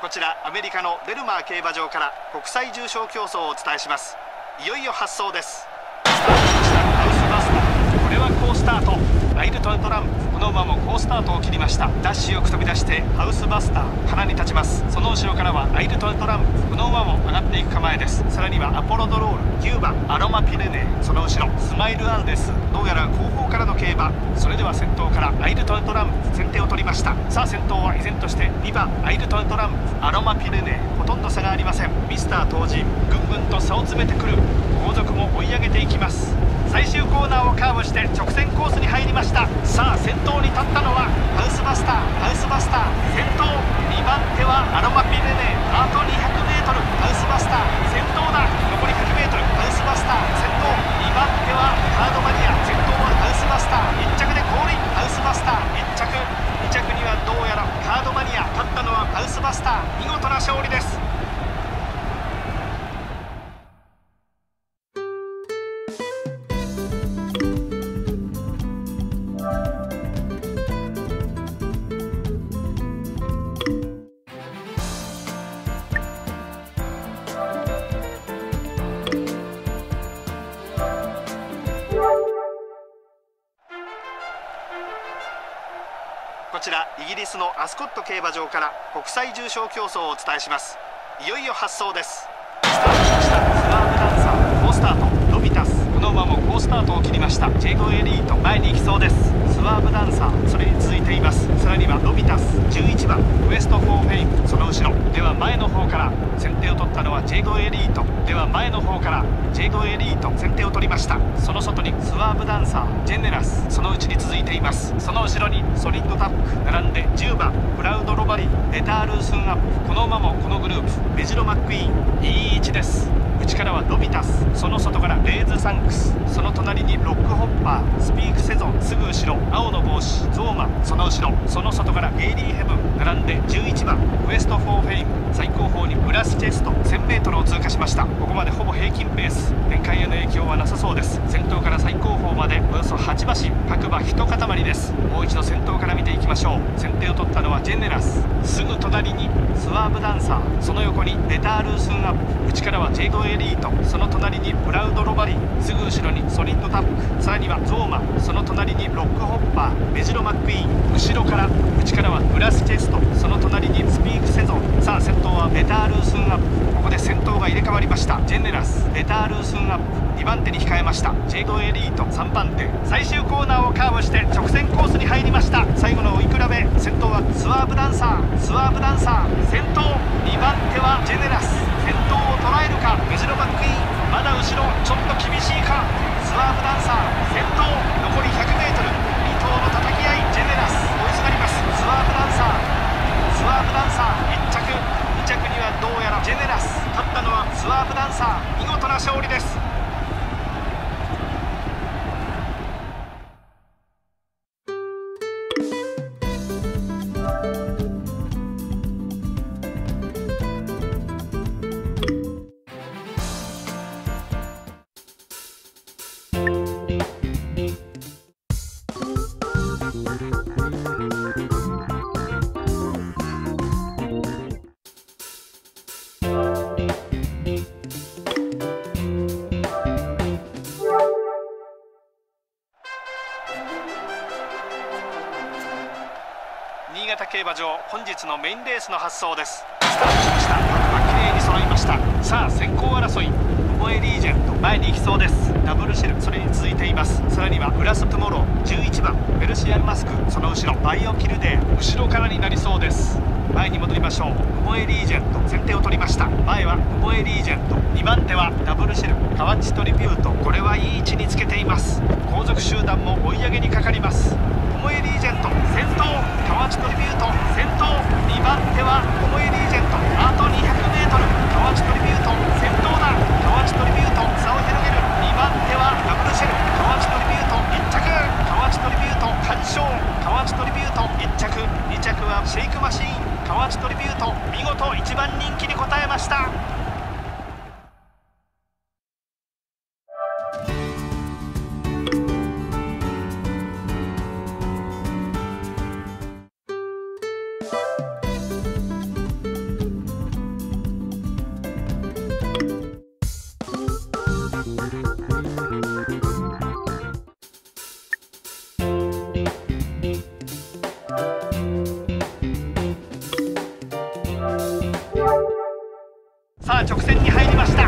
こちらアメリカのデルマー競馬場から国際重賞競争をお伝えします。いよいよ発走です。スタートしましたハウスバスターこれは好スタートアイルトントランプこの馬も好スタートを切りました。ダッシュよく飛び出してハウスバスター鼻に立ちます。その後ろからはアイルトントランプこの馬も上がっていく構えです。さらにはアポロドロール9番アロマピレネーその後ろスマイルアンですどうやら後方からの競馬。それでは先頭からアイルトントランプ先手を取りました。さあ先頭は依然として2番アイルトントランプアロマピレネー。ほとんど差がありません。ミスター当人ぐんぐんと差を詰めてくる。後続も追い上げていきます。最終コーナーをカーブして直線コースに入りました。さあ先頭に立ったのはハウスバスターハウスバスター。先頭2番イギリスのアスコット競馬場から国際重賞競争をお伝えします。いよいよ発走です。スタートしましたスワームダンサー好スタートロビタス。この馬も好スタートを切りました。ジェイゴエリート前に行きそうです。スワームダンサーそれに続いています。さらにはロビタス。11番。前の方から。先手を取ったのはジェイゴエリート。では前の方から。ジェイゴエリート。先手を取りました。その外にスワーブダンサージェネラス。その内に続いています。その後ろにソリッドタップ並んで10番プラウドロバリーレタールースンアップ。この馬もこのグループ。メジロマックイーン。いい位置です。内からはロビタス。その外からレーズサンクス。その隣にロックホッパースピークセゾンすぐ後ろ青の帽子ゾーマその後ろその外からゲイリーヘブン並んで11番ウエストフォーフェイム最後方にブラスチェスト 1000m を通過しましたここまでほぼ平均ペース展開への影響はなさそうです。先頭から最後方までおよそ8馬身各馬一塊です。もう一度先頭から見ていきましょう。先手を取ったのはジェネラス。すぐ隣にスワーブダンサー。その横にレタールースンアップ。内からはジェイゴエリート。その隣にプラウドロバリー。すぐ後ろにソリッドタップさらにはゾーマその隣にロックホッパー。メジロマックイーン。後ろから内からはブラスチェスト。その隣にスピークセゾン。さあ先頭はベタールースンアップ。ここで先頭が入れ替わりました。ジェネラスベタールースンアップ。2番手に控えました。ジェイドエリート3番手。最終コーナーをカーブして直スワーブダンサー見事な勝利です。潟競馬場本日のメインレースの発走です。スタートしました。各馬綺麗に揃いました。さあ先行争い。モエリージェント前に行きそうです。ダブルシェルそれに続いています。さらにはグラストゥモロー11番。ベルシアンマスクその後ろ。バイオキルデー後ろからになりそうです。前に戻りましょう。モエリージェント先手を取りました。前はモエリージェント。2番手はダブルシェルカワチトリビュート。これはいい位置につけています。後続集団も追い上げにかかります。モエリージェント先頭カワチトリビュート先頭2番手はモエリージェントあと 200m カワチトリビュート先頭だカワチトリビュート差を広げる2番手はダブルシェルカワチトリビュート1着カワチトリビュート完勝カワチトリビュート1着2着はシェイクマシーンカワチトリビュート見事1番人気に応えましたさあ直線に入りました。